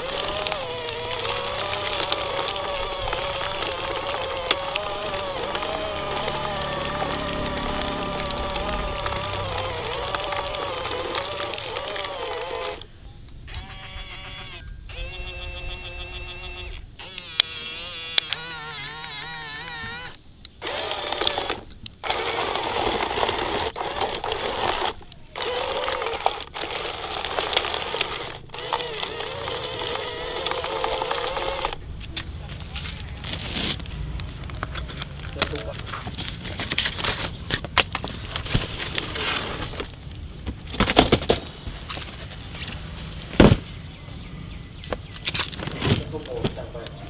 Oh! Oh, oh,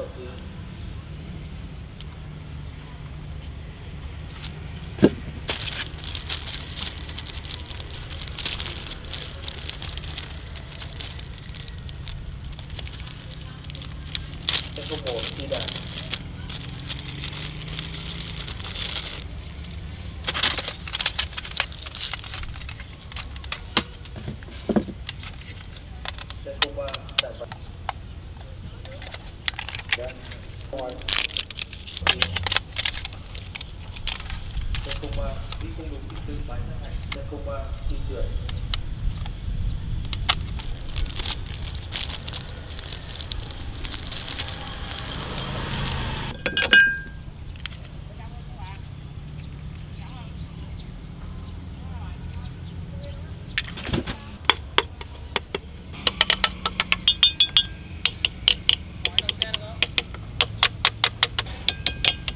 ったっていう。どこを好きだ không đúng thứ tư bãi sát hạch Set không 3 di chuyển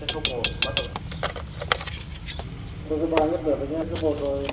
Set khúc 1 Tôi có ba nhất được nhé, số một rồi.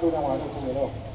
六点五十六七点